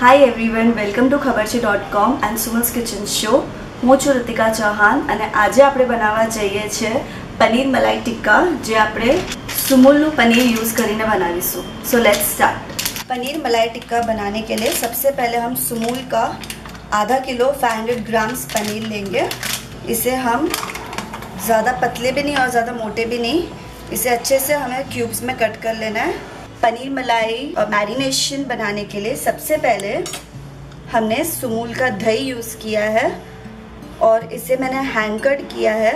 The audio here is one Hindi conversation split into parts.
hi everyone welcome to Khabarchhi dot com and સુમલ્સ kitchen show હું છું ઋતિકા ચૌહાણ અને આજે આપણે બનાવવા જઈએ છીએ પનીર મલાઈ ટિક્કા જે આપણે સુમુલનું पनीर यूज़ કરીને બનાવીશું सो लेट्स स्टार्ट पनीर मलाई टिक्का बनाने के लिए सबसे पहले हम सुमूल का आधा किलो 500 ग्राम्स पनीर लेंगे इसे हम ज़्यादा पतले भी नहीं और ज़्यादा मोटे भी नहीं इसे अच्छे से हमें क्यूब्स में कट कर लेना है पनीर मलाई और मैरिनेशन बनाने के लिए सबसे पहले हमने सुमूल का दही यूज़ किया है और इसे मैंने हैंकर्ड किया है।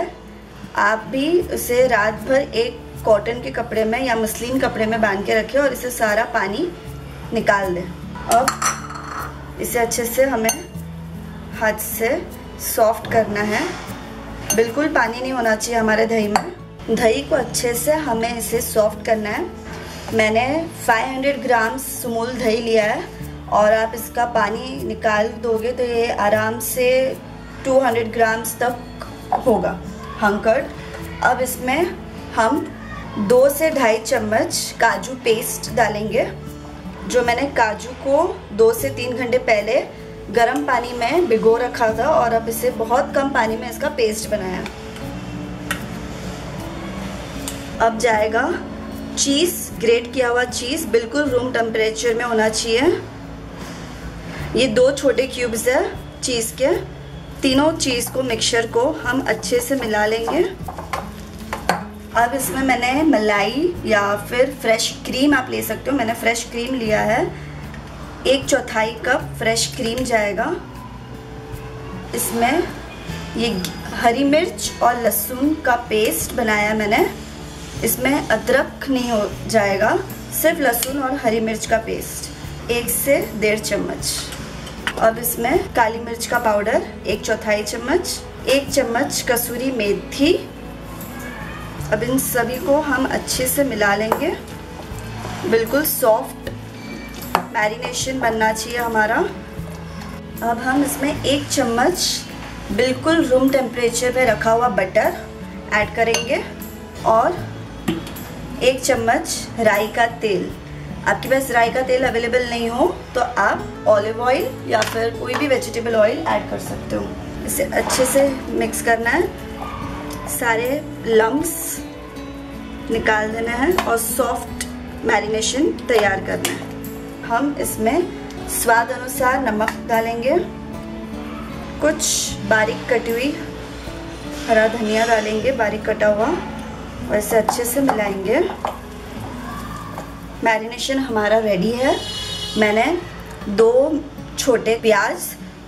आप भी उसे रात भर एक कॉटन के कपड़े में या मसलिन कपड़े में बाँध के रखें और इसे सारा पानी निकाल दें। अब इसे अच्छे से हमें हाथ से सॉफ्ट करना है। बिल्कुल पानी नहीं होना चाहिए हमारे दही में। दही को अच्छे से हमें इसे सॉफ्ट करना है। मैंने 500 ग्राम सुमूल दही लिया है और आप इसका पानी निकाल दोगे तो ये आराम से 200 ग्राम्स तक होगा हंकर्ड अब इसमें हम दो से ढाई चम्मच काजू पेस्ट डालेंगे, जो मैंने काजू को दो से तीन घंटे पहले गर्म पानी में भिगो रखा था और अब इसे बहुत कम पानी में इसका पेस्ट बनाया। अब जाएगा चीज़ ग्रेट किया हुआ चीज़ बिल्कुल रूम टेम्परेचर में होना चाहिए। ये दो छोटे क्यूब्स है चीज़ के। तीनों चीज़ को मिक्सचर को हम अच्छे से मिला लेंगे। अब इसमें मैंने मलाई या फिर फ्रेश क्रीम आप ले सकते हो। मैंने फ्रेश क्रीम लिया है। एक चौथाई कप फ्रेश क्रीम जाएगा। इसमें ये हरी मिर्च और लहसुन का पेस्ट बनाया मैंने। इसमें अदरक नहीं हो जाएगा, सिर्फ़ लहसुन और हरी मिर्च का पेस्ट एक से डेढ़ चम्मच। अब इसमें काली मिर्च का पाउडर एक चौथाई चम्मच, एक चम्मच कसूरी मेथी। अब इन सभी को हम अच्छे से मिला लेंगे। बिल्कुल सॉफ्ट मैरिनेशन बनना चाहिए हमारा। अब हम इसमें एक चम्मच बिल्कुल रूम टेम्परेचर पे रखा हुआ बटर ऐड करेंगे और एक चम्मच राई का तेल। आपके पास राई का तेल अवेलेबल नहीं हो तो आप ऑलिव ऑयल या फिर कोई भी वेजिटेबल ऑयल ऐड कर सकते हो। इसे अच्छे से मिक्स करना है। सारे लम्ब्स निकाल देना है और सॉफ्ट मैरिनेशन तैयार करना है। हम इसमें स्वाद अनुसार नमक डालेंगे। कुछ बारीक कटी हुई हरा धनिया डालेंगे, बारीक कटा हुआ। और इसे अच्छे से मिलाएँगे। मैरिनेशन हमारा रेडी है। मैंने दो छोटे प्याज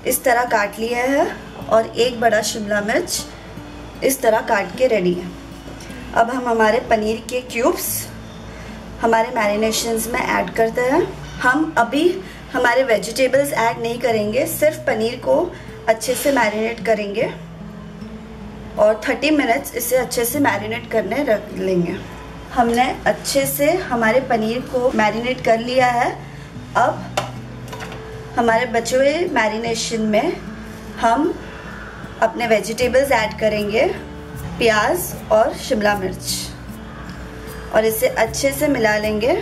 इस तरह काट लिए हैं और एक बड़ा शिमला मिर्च इस तरह काट के रेडी है। अब हम हमारे पनीर के क्यूब्स हमारे मैरिनेशंस में ऐड करते हैं। हम अभी हमारे वेजिटेबल्स ऐड नहीं करेंगे, सिर्फ़ पनीर को अच्छे से मैरिनेट करेंगे। और 30 मिनट्स इसे अच्छे से मैरिनेट करने रख लेंगे। हमने अच्छे से हमारे पनीर को मैरिनेट कर लिया है। अब हमारे बचे हुए मैरिनेशन में हम अपने वेजिटेबल्स ऐड करेंगे, प्याज और शिमला मिर्च। और इसे अच्छे से मिला लेंगे।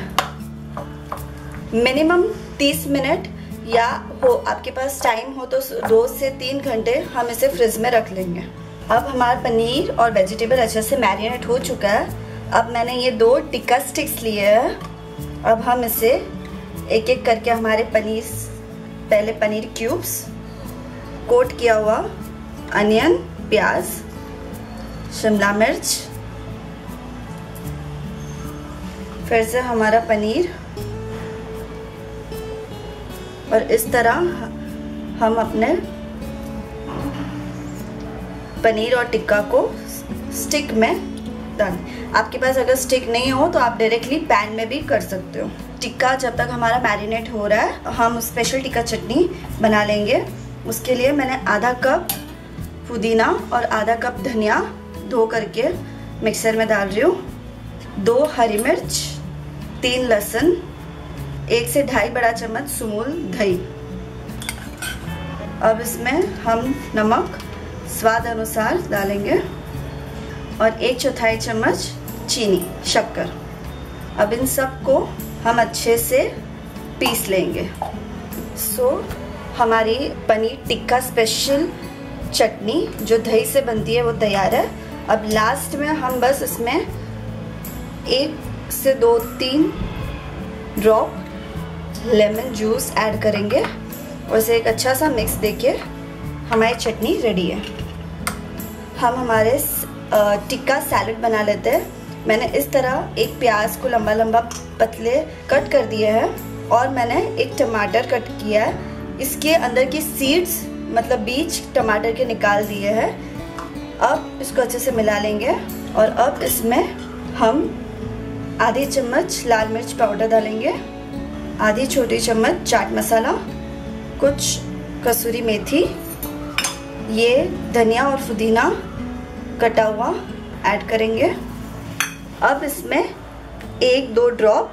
मिनिमम 30 मिनट या हो, आपके पास टाइम हो तो दो से तीन घंटे हम इसे फ्रिज में रख लेंगे। अब हमारा पनीर और वेजिटेबल अच्छे से मैरिनेट हो चुका है। अब मैंने ये दो टिक्का स्टिक्स लिए हैं। अब हम इसे एक एक करके हमारे पनीर पहले पनीर क्यूब्स कोट किया हुआ अनियन प्याज, शिमला मिर्च, फिर से हमारा पनीर। और इस तरह हम अपने पनीर और टिक्का को स्टिक में डाल आपके पास अगर स्टिक नहीं हो तो आप डायरेक्टली पैन में भी कर सकते हो। टिक्का जब तक हमारा मैरिनेट हो रहा है, हम स्पेशल टिक्का चटनी बना लेंगे। उसके लिए मैंने आधा कप पुदीना और आधा कप धनिया धो करके मिक्सर में डाल रही हूँ। दो हरी मिर्च, तीन लहसुन, एक से ढाई बड़ा चम्मच सुमूल दही। अब इसमें हम नमक स्वाद अनुसार डालेंगे। और एक चौथाई चम्मच चीनी शक्कर। अब इन सबको हम अच्छे से पीस लेंगे। सो so, हमारी पनीर टिक्का स्पेशल चटनी जो दही से बनती है वो तैयार है। अब लास्ट में हम बस इसमें एक से दो तीन ड्रॉप लेमन जूस ऐड करेंगे। और इसे एक अच्छा सा मिक्स देके हमारी चटनी रेडी है। हम हमारे टिक्का सैलड बना लेते हैं। मैंने इस तरह एक प्याज को लंबा लंबा पतले कट कर दिए हैं और मैंने एक टमाटर कट किया है। इसके अंदर की सीड्स मतलब बीज, टमाटर के निकाल दिए हैं। अब इसको अच्छे से मिला लेंगे और अब इसमें हम आधी चम्मच लाल मिर्च पाउडर डालेंगे, आधी छोटी चम्मच चाट मसाला, कुछ कसूरी मेथी ये धनिया और पुदीना कटा हुआ ऐड करेंगे। अब इसमें एक, दो ड्रॉप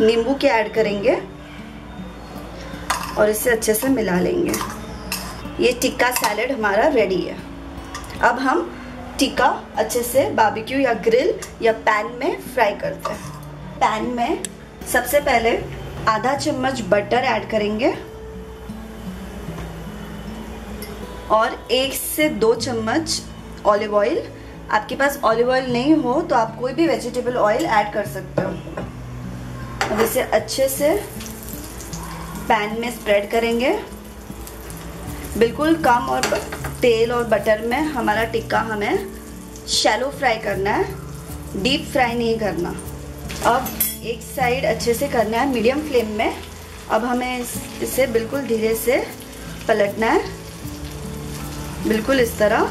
नींबू के ऐड करेंगे और इसे अच्छे से मिला लेंगे। ये टिक्का सैलड हमारा रेडी है। अब हम टिक्का अच्छे से बाबिक्यू या ग्रिल या पैन में फ्राई करते हैं। पैन में सबसे पहले आधा चम्मच बटर ऐड करेंगे। और एक से दो चम्मच ऑलिव ऑयल आपके पास ऑलिव ऑयल नहीं हो तो आप कोई भी वेजिटेबल ऑयल ऐड कर सकते हो। अब इसे अच्छे से पैन में स्प्रेड करेंगे। बिल्कुल कम और तेल और बटर में हमारा टिक्का हमें शैलो फ्राई करना है। डीप फ्राई नहीं करना। अब एक साइड अच्छे से करना है मीडियम फ्लेम में। अब हमें इस, बिल्कुल धीरे से पलटना है। बिल्कुल इस तरह।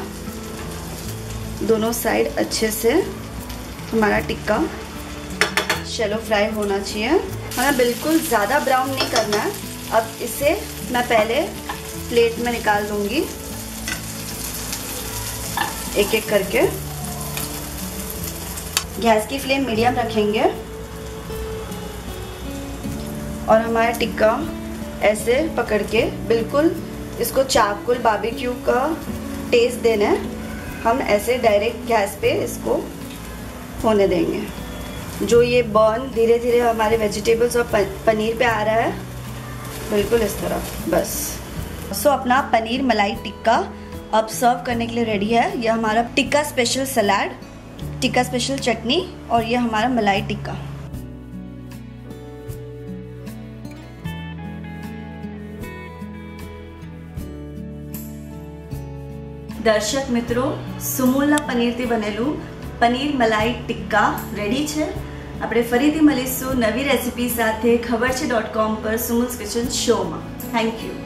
दोनों साइड अच्छे से हमारा टिक्का शेलो फ्राई होना चाहिए। हमें बिल्कुल ज़्यादा ब्राउन नहीं करना है। अब इसे मैं पहले प्लेट में निकाल दूँगी। एक एक करके। गैस की फ्लेम मीडियम रखेंगे। और हमारा टिक्का ऐसे पकड़ के बिल्कुल इसको चाकुल बाबिक्यू का टेस्ट देना है। हम ऐसे डायरेक्ट गैस पे इसको होने देंगे। जो ये बर्न धीरे धीरे हमारे वेजिटेबल्स और पनीर पे आ रहा है बिल्कुल इस तरह बस। सो so, अपना पनीर मलाई टिक्का अब सर्व करने के लिए रेडी है। यह हमारा tikka special salad tikka special chutney और यह हमारा मलाई टिक्का। દર્શક મિત્રો, સુમૂલના પનીરથી બનેલું પનીર મલાઈ ટિક્કા રેડી છે. આપણે ફરીથી મળીશું નવી રેસિપી સાથે ખબર છે ડોટ કોમ પર સુમુલ્સ કિચન શોમાં થેન્ક યુ